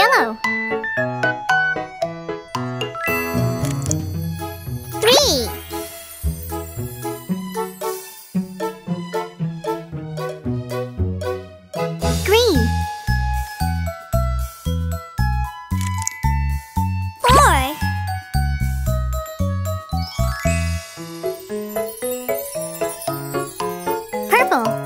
yellow. Oh.